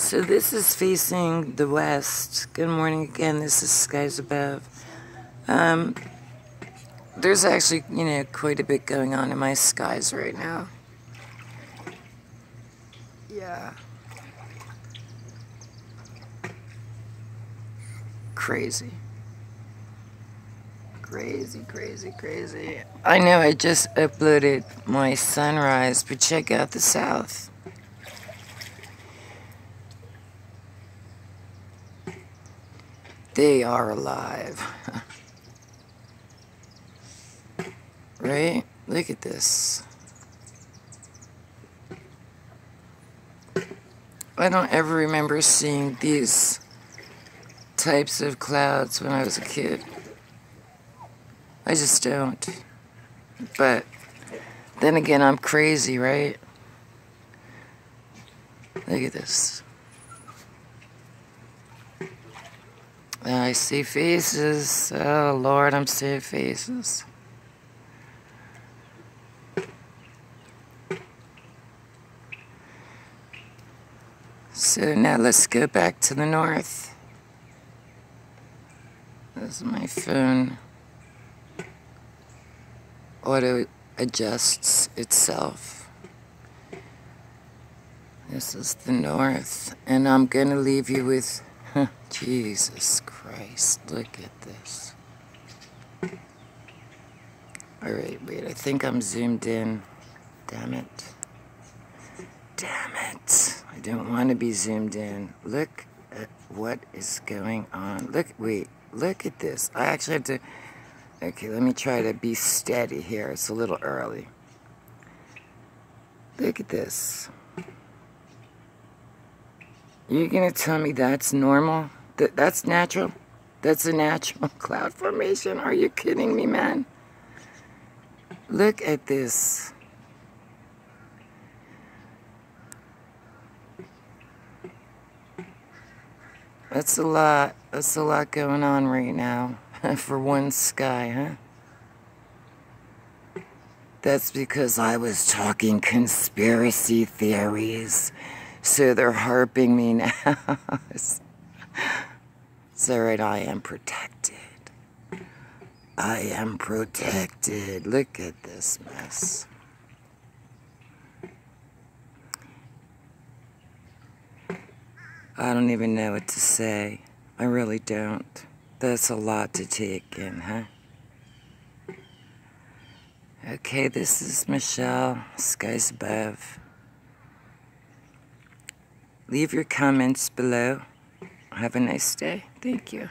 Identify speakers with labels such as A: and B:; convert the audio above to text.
A: So this is facing the west. Good morning again. This is skies above. Um, there's actually, you know, quite a bit going on in my skies right now. Yeah. Crazy. Crazy, crazy, crazy. I know I just uploaded my sunrise, but check out the south. They are alive. right? Look at this. I don't ever remember seeing these types of clouds when I was a kid. I just don't. But then again, I'm crazy, right? Look at this. I see faces. Oh, Lord, I'm seeing faces. So now let's go back to the north. This is my phone. Auto adjusts itself. This is the north. And I'm going to leave you with Jesus Christ, look at this. Alright, wait, I think I'm zoomed in. Damn it. Damn it. I don't want to be zoomed in. Look at what is going on. Look, wait, look at this. I actually have to... Okay, let me try to be steady here. It's a little early. Look at this. You're going to tell me that's normal? That that's natural? That's a natural cloud formation? Are you kidding me, man? Look at this. That's a lot. That's a lot going on right now for one sky, huh? That's because I was talking conspiracy theories. So they're harping me now. it's, I am protected. I am protected. Look at this mess. I don't even know what to say. I really don't. That's a lot to take in, huh? Okay, this is Michelle, Skies Above. Leave your comments below. Have a nice day. Thank you.